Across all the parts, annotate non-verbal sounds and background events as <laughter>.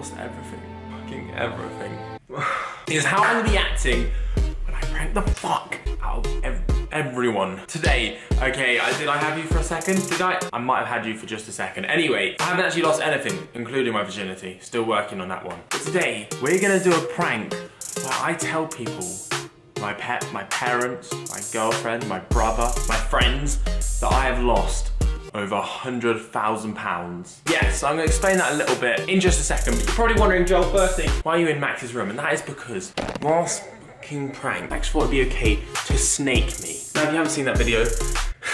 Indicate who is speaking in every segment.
Speaker 1: everything. Fucking everything. <sighs> is how I'm gonna be acting when I prank the fuck out of ev everyone. Today, okay, I, did I have you for a second? Did I? I might have had you for just a second. Anyway, I haven't actually lost anything, including my virginity. Still working on that one. But today, we're gonna do a prank where I tell people my pet, my parents, my girlfriend, my brother, my friends, that I have lost over a hundred thousand pounds. Yes, I'm gonna explain that a little bit in just a second, but you're probably wondering, Joel, firstly, why are you in Max's room? And that is because last fucking prank, Max thought it'd be okay to snake me. Now, if you haven't seen that video,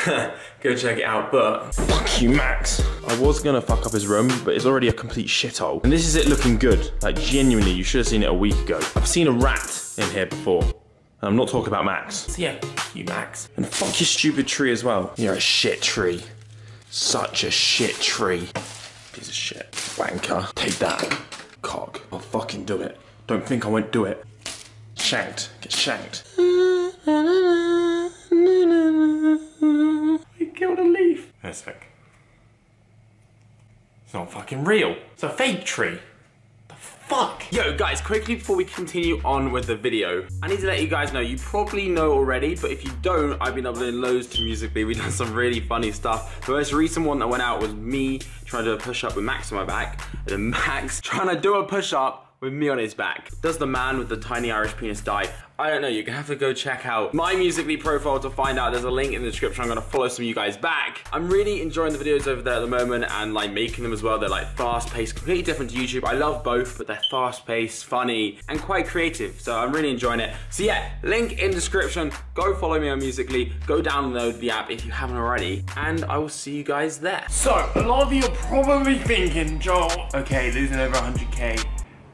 Speaker 1: <laughs> go check it out, but fuck you, Max. I was gonna fuck up his room, but it's already a complete shithole. And this is it looking good. Like, genuinely, you should have seen it a week ago. I've seen a rat in here before. And I'm not talking about Max. So yeah, you, Max. And fuck your stupid tree as well. You're a shit tree. Such a shit tree. Piece of shit. Wanker. Take that. Cock. I'll fucking do it. Don't think I won't do it. Shanked. Get shanked. I killed a leaf. That's fake. It's not fucking real. It's a fake tree. Fuck? Yo, guys, quickly before we continue on with the video, I need to let you guys know, you probably know already, but if you don't, I've been uploading loads to Musical.ly. We've done some really funny stuff. The most recent one that went out was me trying to do a push-up with Max on my back, and then Max <laughs> trying to do a push-up with me on his back. Does the man with the tiny Irish penis die? I don't know, you're gonna have to go check out my Musical.ly profile to find out. There's a link in the description. I'm gonna follow some of you guys back. I'm really enjoying the videos over there at the moment and like making them as well. They're like fast paced, completely different to YouTube. I love both, but they're fast paced, funny, and quite creative. So I'm really enjoying it. So yeah, link in description. Go follow me on Musical.ly. Go download the app if you haven't already. And I will see you guys there. So, a lot of you are probably thinking, Joel, okay, losing over 100K,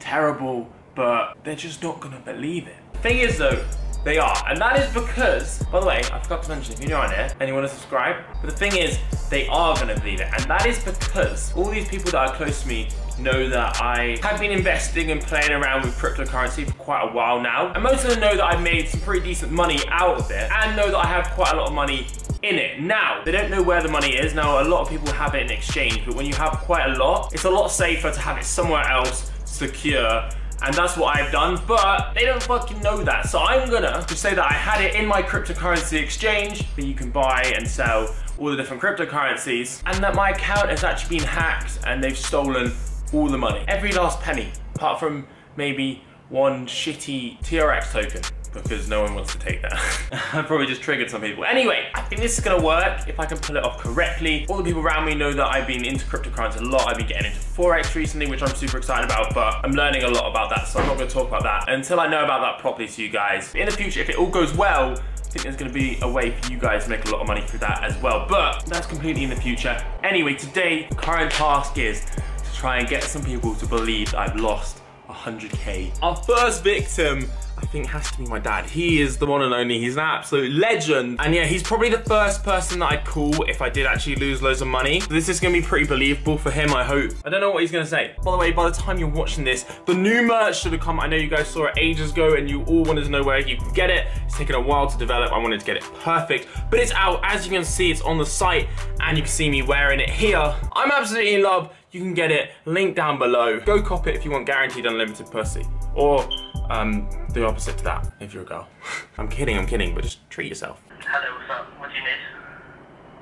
Speaker 1: terrible, but they're just not gonna believe it. Thing is though, they are, and that is because, by the way, I forgot to mention, if you're new on here and you want to subscribe, but the thing is, they are gonna believe it, and that is because all these people that are close to me know that I have been investing and playing around with cryptocurrency for quite a while now, and most of them know that I've made some pretty decent money out of it, and know that I have quite a lot of money in it. Now, they don't know where the money is. Now, a lot of people have it in exchange, but when you have quite a lot, it's a lot safer to have it somewhere else, secure, and that's what I've done, but they don't fucking know that. So I'm gonna just say that I had it in my cryptocurrency exchange that you can buy and sell all the different cryptocurrencies, and that my account has actually been hacked and they've stolen all the money. Every last penny, apart from maybe one shitty TRX token because no one wants to take that. <laughs> <laughs> I probably just triggered some people. Anyway, I think this is gonna work if I can pull it off correctly. All the people around me know that I've been into cryptocurrency a lot. I've been getting into Forex recently, which I'm super excited about, but I'm learning a lot about that, so I'm not gonna talk about that until I know about that properly to you guys. In the future, if it all goes well, I think there's gonna be a way for you guys to make a lot of money through that as well, but that's completely in the future. Anyway, today, current task is to try and get some people to believe I've lost 100K. Our first victim I think has to be my dad. He is the one and only. He's an absolute legend. And yeah, he's probably the first person that I'd call if I did actually lose loads of money. This is gonna be pretty believable for him, I hope. I don't know what he's gonna say. By the way, by the time you're watching this, the new merch should have come. I know you guys saw it ages ago and you all wanted to know where you can get it. It's taken a while to develop. I wanted to get it perfect, but it's out. As you can see, it's on the site and you can see me wearing it here. I'm absolutely in love. You can get it, link down below. Go cop it if you want guaranteed unlimited pussy. Or um, the opposite to that, if you're a girl. <laughs> I'm kidding, I'm kidding, but just treat yourself.
Speaker 2: Hello, what's up? What do you need?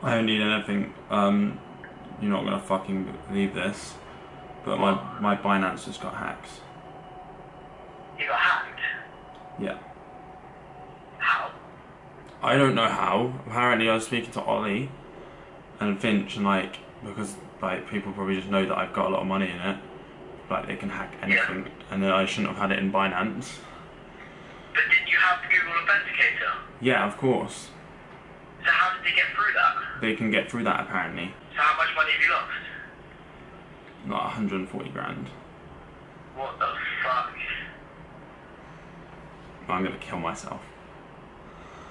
Speaker 1: I don't need anything. Um, you're not gonna fucking believe this, but my, my Binance just got hacked.
Speaker 2: You got hacked?
Speaker 1: Yeah.
Speaker 2: How?
Speaker 1: I don't know how. Apparently I was speaking to Ollie and Finch and like, because like people probably just know that I've got a lot of money in it, like they can hack anything and then I shouldn't have had it in Binance.
Speaker 2: But did you have Google Authenticator?
Speaker 1: Yeah, of course.
Speaker 2: So how did they get through that?
Speaker 1: They can get through that apparently.
Speaker 2: So how much money have you lost?
Speaker 1: Like 140 grand.
Speaker 2: What the fuck?
Speaker 1: I'm gonna kill myself.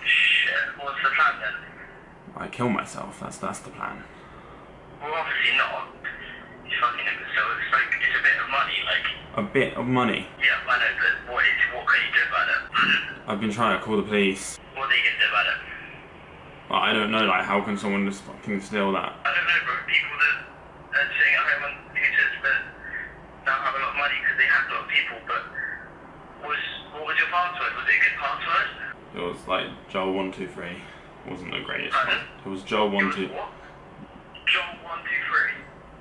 Speaker 2: Shit, what's the plan then?
Speaker 1: I kill myself, that's that's the plan.
Speaker 2: Well, obviously not. You fucking so it's like, it's a bit of money, like,
Speaker 1: A bit of money.
Speaker 2: yeah, I know, but what is, what can you do about it? <clears throat>
Speaker 1: I've been trying to call the police.
Speaker 2: what are you gonna do about it?
Speaker 1: But I don't know, like, how can someone just fucking steal that?
Speaker 2: I don't know, bro, people that are sitting at home on computers but don't have a lot of money because they have a lot of people, but was what was your password? Was it a good password?
Speaker 1: It was like Joel one two three. Wasn't the greatest one. It was Joel
Speaker 2: It
Speaker 1: one
Speaker 2: was
Speaker 1: two.
Speaker 2: what? John one two three.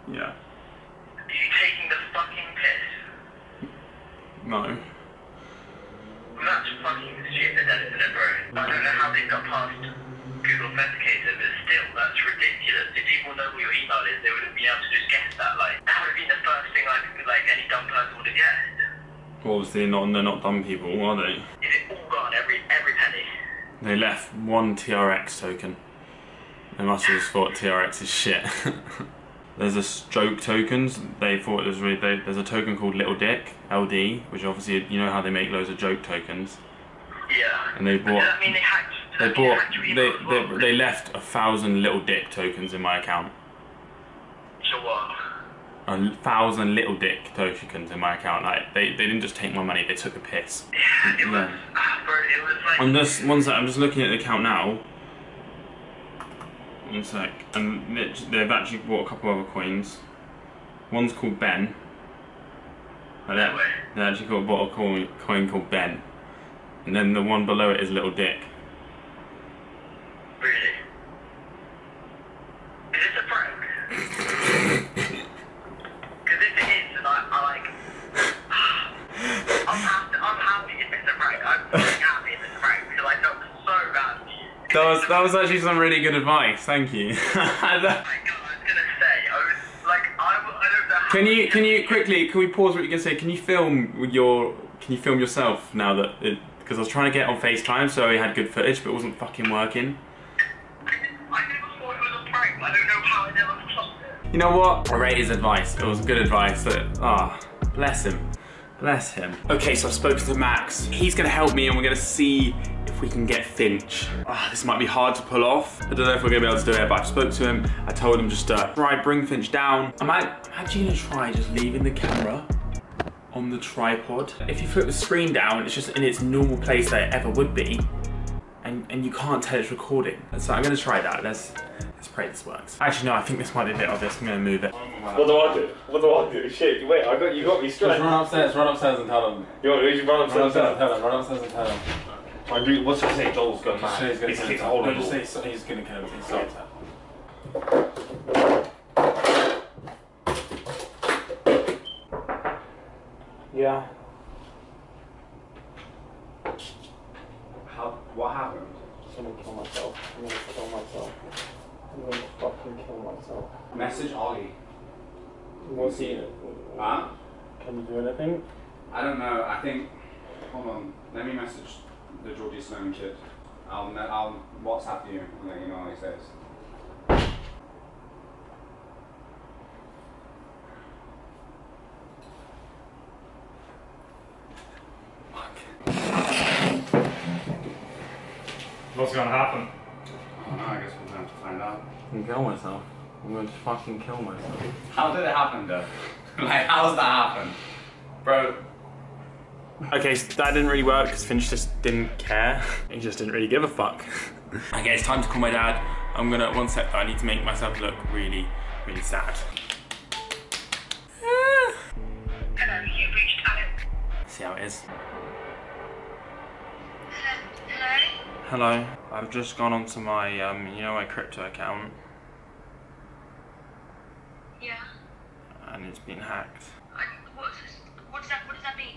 Speaker 1: Yeah.
Speaker 2: Are you taking the fucking piss?
Speaker 1: No.
Speaker 2: That's fucking stupid, then, isn't it, bro? I don't know how they got past Google Authenticator, but still, that's ridiculous. If people know what your email is, they would have been able to just guess that. Like, that would have been the first thing like, like any dumb person would have guessed.
Speaker 1: Well, obviously not. They're not dumb people, are they?
Speaker 2: Is it all gone? Every every penny.
Speaker 1: They left one TRX token. They must have just thought TRX is shit. <laughs> There's a stroke tokens. They thought it was really. They, there's a token called Little Dick LD, which obviously you know how they make loads of joke tokens.
Speaker 2: Yeah.
Speaker 1: And they bought-
Speaker 2: that mean they hacked?
Speaker 1: They bought. They,
Speaker 2: well?
Speaker 1: they, they left a thousand Little Dick tokens in my account.
Speaker 2: So what?
Speaker 1: A thousand Little Dick tokens in my account. Like they, they didn't just take my money. They took a piss.
Speaker 2: Yeah, it was.
Speaker 1: Yeah.
Speaker 2: Ah, bro, it was like.
Speaker 1: I'm just one sec. I'm just looking at the account now. One sec, and they've actually bought a couple other coins. One's called Ben. They actually got bought a coin, coin called Ben, and then the one below it is Little Dick.
Speaker 2: Really? Is this a prank? Because if it is, then I, I like. I'm happy, I'm happy if it's a prank. I'm really happy if it's a prank because I felt so bad for you. 'Cause
Speaker 1: That was
Speaker 2: it's
Speaker 1: that
Speaker 2: a-
Speaker 1: was actually some really good advice. Thank you. <laughs>
Speaker 2: Oh my god, I was gonna say, I was like, I, w- I don't know how.
Speaker 1: can you can you quickly can we pause what you can say? Can you film your can you film yourself now that it because I was trying to get on FaceTime so I had good footage but it wasn't fucking working.
Speaker 2: I never thought it was a prank. I don't know how I never thought it.
Speaker 1: You know what? I rate his advice. It was good advice. Ah, bless him. Bless him. Okay, so I've spoken to Max. He's gonna help me and we're gonna see if we can get Finch. Ah, this might be hard to pull off. I don't know if we're gonna be able to do it, but I spoke to him. I told him just to try bring Finch down. I I'm actually gonna try just leaving the camera on the tripod. If you flip the screen down, it's just in its normal place that it ever would be. And, and you can't tell it's recording. So I'm gonna try that. Let's let's pray this works. Actually no, I think this might be a bit obvious. I'm gonna move it.
Speaker 3: What do I do? What do I do? Shit, wait, I got you got me straight.
Speaker 4: Just run upstairs, run upstairs and tell them.
Speaker 3: You want me to run
Speaker 4: Run
Speaker 3: upstairs?
Speaker 4: upstairs and tell them, run upstairs and tell them.
Speaker 3: I do. What's it say? Joel's gone
Speaker 4: Just say he's gonna
Speaker 3: He's
Speaker 4: kill
Speaker 3: kicked a
Speaker 4: himself.
Speaker 3: hole
Speaker 4: No,
Speaker 3: in the
Speaker 4: just
Speaker 3: wall.
Speaker 4: say so- he's gonna kill him. He's sorry.
Speaker 1: Yeah.
Speaker 4: How, what happened?
Speaker 1: I'm gonna kill myself. I'm gonna kill myself. I'm gonna fucking kill myself.
Speaker 4: Message Ollie.
Speaker 1: What's he?
Speaker 4: Huh?
Speaker 1: Can you do anything?
Speaker 4: I don't know. I think. Hold on. Let me message the Georgie Sloan kid. I'll me- I'll WhatsApp you and let you know what he says.
Speaker 3: What's gonna happen?
Speaker 4: I don't know. I guess we're gonna have to find out.
Speaker 1: I'm gonna kill myself. I'm going to fucking kill myself.
Speaker 4: How did it happen, though? <laughs> like, how's that happen, bro?
Speaker 1: Okay, so that didn't really work because Finch just didn't care. <laughs> He just didn't really give a fuck. <laughs> okay, it's time to call my dad. I'm gonna, one sec, I need to make myself look really, really sad.
Speaker 2: Hello, you've reached Alex.
Speaker 1: See how it is.
Speaker 2: Hello?
Speaker 1: Hello, I've just gone onto my, um, you know, my crypto account
Speaker 2: Yeah.
Speaker 1: and it's been hacked.
Speaker 2: I, what's this, what does that What does that mean?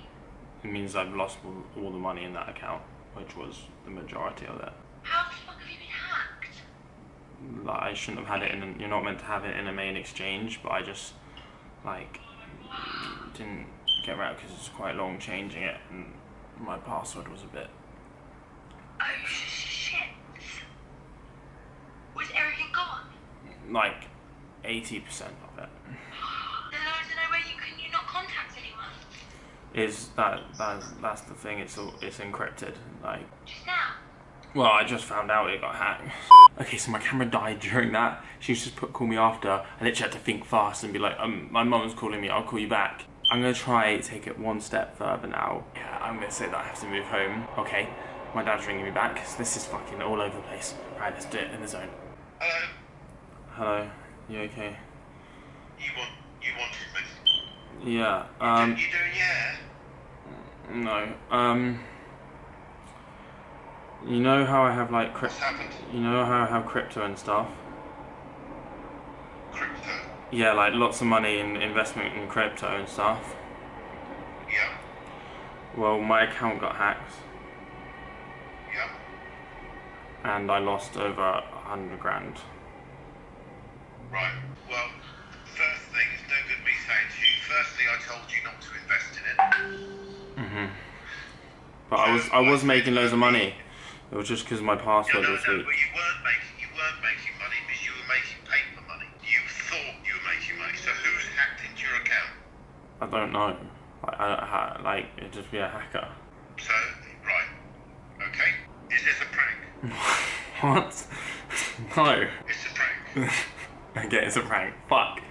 Speaker 1: It means I've lost all, all the money in that account, which was the majority of it.
Speaker 2: How the fuck have you been hacked?
Speaker 1: Like, I shouldn't have had it in. A, you're not meant to have it in a main exchange, but I just like didn't get around because it's quite long changing it, and my password was a bit
Speaker 2: Oh shit! Was everything gone?
Speaker 1: like eighty percent of it.
Speaker 2: There's no, there's no way you can you not contact anyone.
Speaker 1: Is that that that's the thing? It's all it's encrypted. Like,
Speaker 2: Just now.
Speaker 1: well, I just found out it got hacked. Okay, so my camera died during that. She just put call me after. I literally had to think fast and be like, um, my mum's calling me. I'll call you back. I'm gonna try take it one step further now. Yeah, I'm gonna say that I have to move home. Okay, my dad's ringing me back. So this is fucking all over the place. Right, let's do it in the zone.
Speaker 2: Hello.
Speaker 1: Hello, you okay?
Speaker 2: You want you wanted me?
Speaker 1: Yeah. Um.
Speaker 2: you doing yeah?
Speaker 1: No. Um. You know how I have like crypto. You know how I have crypto and stuff.
Speaker 2: Crypto.
Speaker 1: Yeah, like lots of money in investment in crypto and stuff.
Speaker 2: Yeah.
Speaker 1: Well, my account got hacked
Speaker 2: Yeah.
Speaker 1: and I lost over a hundred grand.
Speaker 2: Right. Well, first thing, it's no good me saying to you. Firstly, I told you not to invest in it.
Speaker 1: Mhm. But I was I was making loads of money. It was just because my
Speaker 2: No,
Speaker 1: password
Speaker 2: no,
Speaker 1: was
Speaker 2: no,
Speaker 1: weak.
Speaker 2: but you weren't making you weren't making money because you were making paper money. You thought you were making money. So who's hacked into your account?
Speaker 1: I don't know. Like I like it'd just be a hacker.
Speaker 2: So right. Okay. Is this a prank? <laughs>
Speaker 1: what? <laughs> no.
Speaker 2: It's a prank. <laughs>
Speaker 1: okay, it's a prank. Fuck.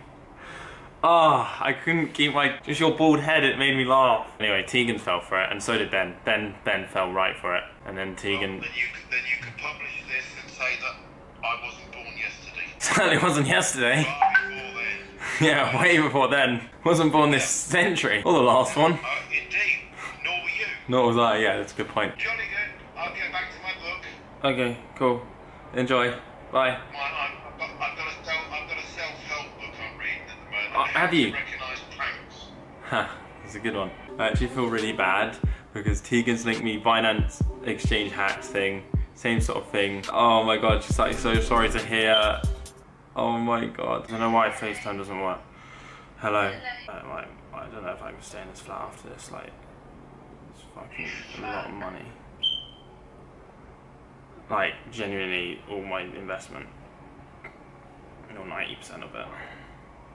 Speaker 1: Ah, I couldn't keep my just your bald head. It made me laugh. Anyway, Tegan fell for it, and so did Ben. Ben Ben fell right for it, and then Tegan
Speaker 2: Then you then you could publish this and say that I wasn't born yesterday. <laughs>
Speaker 1: certainly wasn't yesterday.
Speaker 2: Far before then. <laughs>
Speaker 1: Yeah, way before then. Wasn't born this century or the last one.
Speaker 2: Uh, indeed. Nor were you.
Speaker 1: Nor was I. Yeah, that's a good point.
Speaker 2: I'll get back to my book.
Speaker 1: Okay, cool. Enjoy. Bye.
Speaker 2: My, I'm, I've, got, I've got a self, I've got a self-help book I'm reading at the moment. How
Speaker 1: have you? Ha, it's a good one. I actually feel really bad because Tegan's linked me Binance exchange hacks thing, same sort of thing. Oh my god, she's like so sorry to hear. Oh my god. I don't know why FaceTime doesn't work. Hello. Uh, like, I don't know if I can stay in this flat after this. Like, it's fucking a lot of money. Like, genuinely, all my investment. Or 90% of it.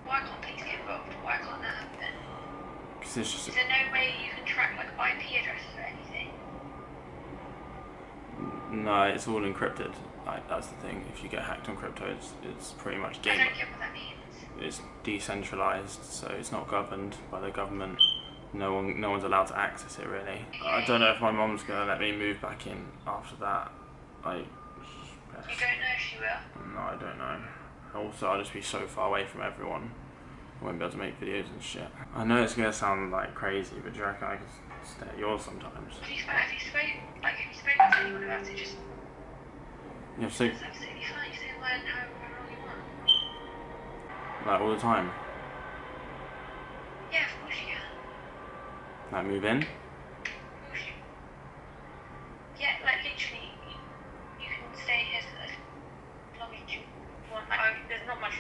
Speaker 5: Why can't police get involved? Why can't that happen?
Speaker 1: Because it's just.
Speaker 5: Is there no way you can track like IP addresses or anything?
Speaker 1: No, it's all encrypted. Like that's the thing. If you get hacked on crypto, it's it's pretty much
Speaker 5: I
Speaker 1: game.
Speaker 5: don't get what that means.
Speaker 1: It's decentralized, so it's not governed by the government. No one, no one's allowed to access it really. I don't know if my mom's gonna let me move back in after that. Like,
Speaker 5: You don't know if she will.
Speaker 1: no, I don't know. Also, I'll just be so far away from everyone. I won't be able to make videos and shit. I know it's gonna sound like crazy, but do you reckon I could stay at yours sometimes?
Speaker 5: Have you? Have you spoken? Like, have you spoken to anyone about it? Just
Speaker 1: Yeah, so
Speaker 5: it's absolutely fine. You say when, however long you want.
Speaker 1: like all the time.
Speaker 5: Yeah, of course you can.
Speaker 1: Like move in.
Speaker 5: Of course you. Yeah, like literally, you, you can stay here as long as you want. Like, I, there's not much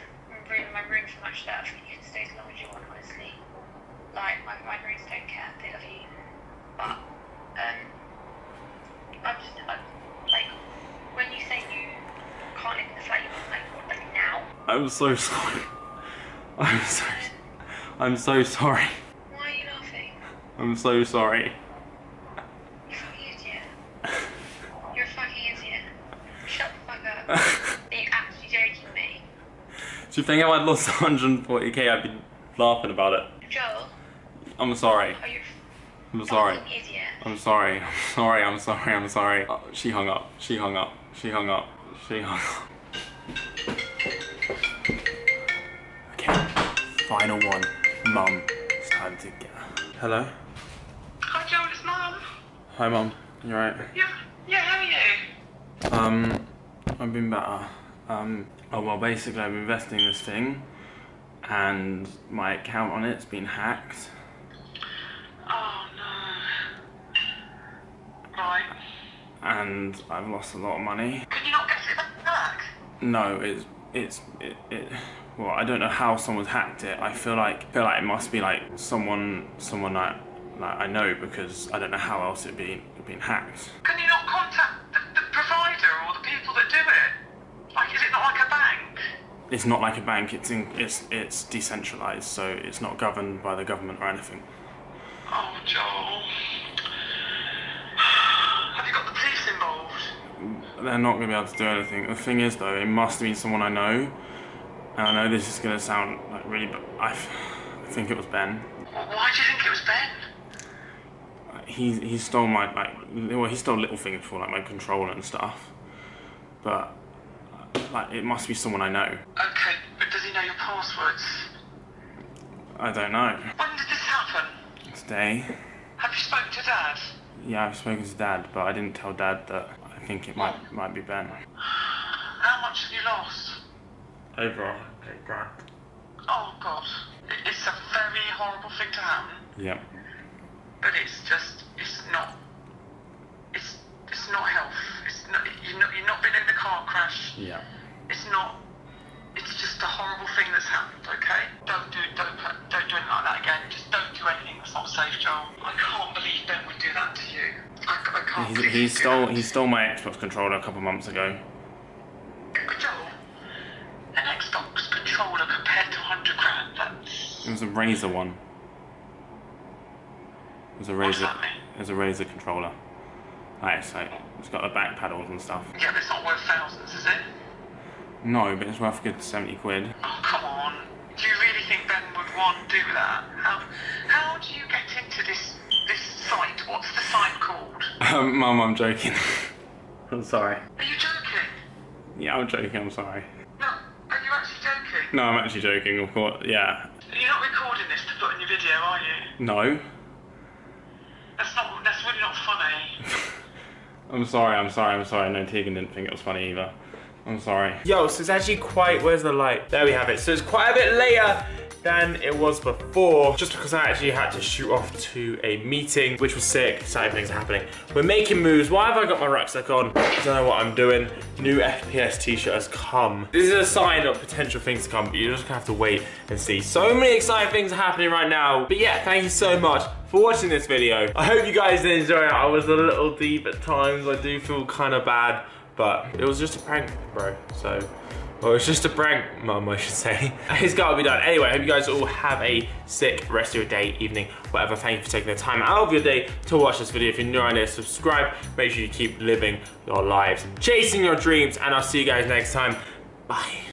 Speaker 5: room in my room for much stuff. You can stay as long as you want, honestly. Like, my, my parents don't care. They love you. But, um, I'm just, I, like, when you say you can't live in the flat you want, like, what, like now?
Speaker 1: I'm so sorry. <laughs> I'm so. I'm so sorry.
Speaker 5: Why are you laughing?
Speaker 1: I'm so sorry.
Speaker 5: You fucking idiot. You're a fucking idiot. Shut the fuck up. <laughs> Are you actually joking me?
Speaker 1: Do you think if I'd lost 140k, I'd be laughing about it?
Speaker 5: Joel,
Speaker 1: I'm sorry.
Speaker 5: are you
Speaker 1: I'm sorry.
Speaker 5: idiot?
Speaker 1: I'm sorry. I'm sorry. I'm sorry. I'm sorry. Oh, she hung up. She hung up. She hung up. She hung up. Final one. Mum. It's time to get. Hello.
Speaker 6: Hi Joel, it's Mum.
Speaker 1: Hi, Mum. You alright?
Speaker 6: Yeah, yeah, how are you?
Speaker 1: Um, I've been better. Um, oh well, basically I'm investing in this thing, and my account on it's been hacked.
Speaker 6: Oh no. Right.
Speaker 1: and I've lost a lot of money.
Speaker 6: Can you not get it back?
Speaker 1: No, it's it's it, it well, I don't know how someone's hacked it. I feel like feel like it must be like someone someone that like I know because I don't know how else it'd been been hacked.
Speaker 6: Can you not contact the, the provider or the people that do it? Like, is it not like a bank?
Speaker 1: It's not like a bank. It's in, it's it's decentralized, so it's not governed by the government or anything.
Speaker 6: Oh, Joel. <sighs> Have you got the police involved?
Speaker 1: They're not gonna be able to do anything. The thing is, though, it must have been someone I know, and I know this is gonna sound like really, but I, f- I think it was Ben.
Speaker 6: Why do you think it was Ben?
Speaker 1: he he stole my like well he stole little things for like my controller and stuff but like it must be someone i know
Speaker 6: Okay, but does he know your passwords?
Speaker 1: i don't know
Speaker 6: When did this happen?
Speaker 1: today.
Speaker 6: Have you spoken to Dad?
Speaker 1: Yeah, I've spoken to Dad, but I didn't tell Dad that I think it might might be Ben.
Speaker 6: How much have you lost?
Speaker 1: Over hundred grand.
Speaker 6: Oh God, it's a very horrible thing to happen,
Speaker 1: Yeah.
Speaker 6: but it's just, it's not, it's, it's not health. It's not, you're not, you're not been in a car crash.
Speaker 1: Yeah.
Speaker 6: It's not. It's just a horrible thing that's happened. Okay? Don't do don't don't do anything like that again. Just don't do anything that's not safe, Joel. I can't believe Ben would do that to you. I, I can't
Speaker 1: He,
Speaker 6: believe
Speaker 1: he stole he stole my Xbox controller a couple months ago. It was a Razer one. It was a Razer. It was a Razer controller. Like so, it's got the back paddles and stuff.
Speaker 6: yeah, but it's not worth thousands, is it?
Speaker 1: No, but it's worth a good seventy quid.
Speaker 6: Oh come on. Do you really think Ben would want to do that? How how do you get into this this site? What's the site called? <laughs>
Speaker 1: Um, Mum, I'm joking. <laughs> I'm sorry.
Speaker 6: Are you joking?
Speaker 1: Yeah, I'm joking. I'm sorry.
Speaker 6: No, are you actually joking?
Speaker 1: No, I'm actually joking. Of course. Yeah.
Speaker 6: You're not recording this to put in your video, are you?
Speaker 1: No.
Speaker 6: That's not. That's really not funny. <laughs>
Speaker 1: I'm sorry. I'm sorry. I'm sorry. No, Tegan didn't think it was funny either. I'm sorry. Yo, so it's actually quite. Where's the light? There we have it. So it's quite a bit later than it was before, just because I actually had to shoot off to a meeting, which was sick. Exciting things are happening. We're making moves. Why have I got my rucksack on? I don't know what I'm doing. New FPS t-shirt has come. This is a sign of potential things to come, but you're just gonna have to wait and see. So many exciting things are happening right now. But yeah, thank you so much for watching this video. I hope you guys did enjoy it. I was a little deep at times. I do feel kind of bad, but it was just a prank, bro. So, well, it's just a prank, mum, I should say. <laughs> It's gotta be done. Anyway, I hope you guys all have a sick rest of your day, evening, whatever. Thank you for taking the time out of your day to watch this video. If you're new around here, subscribe. Make sure you keep living your lives and chasing your dreams. And I'll see you guys next time. Bye.